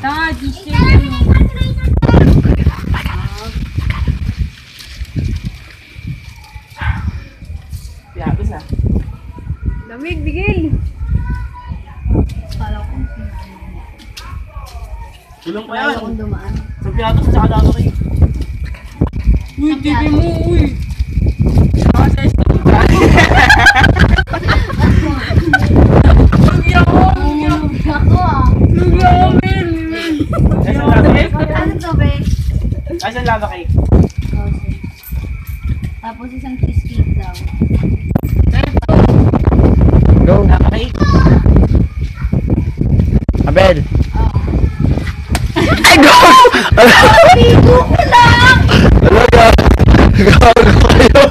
Tanga, cheesecake. Piatos na. Lamig, bigil. Kala ko Tulong pa yan. dumaan. Sa piatos at saka dito kayo. Uy, TV mo, uy. Lugi ako, lugi ako. Ako ah. Lugi ako, men. Ay, saan lava cake? Ano to, be? Ay, saan lava cake? Okay. Tapos isang cheesecake daw. Go. Lava cake. Abel. Oh. Ay, go! Bigo ko lang! Ano ka? Gago kayo.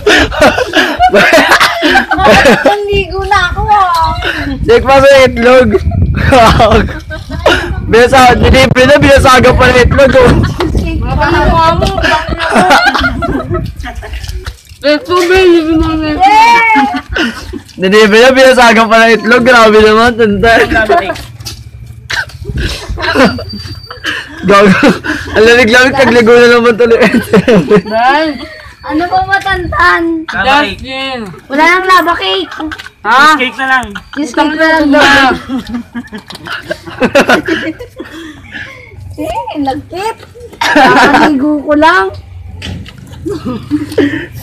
Nanligo na ako ah. Check pa sa itlog. Binasa, dilibre na, binasaga pa ng itlog. Oh. Dilibre na, binasaga pa ng itlog. Grabe naman, tanda. Cake? Gago. Ang lamig-lamig, tagligo na naman tuloy. Dahil, Ano ba matantan? Lava cake. Justin. Wala nang lava cake. Ha? Cake na lang. Cheesecake na lang daw. Eh, lagkit. Nakaligo ko lang.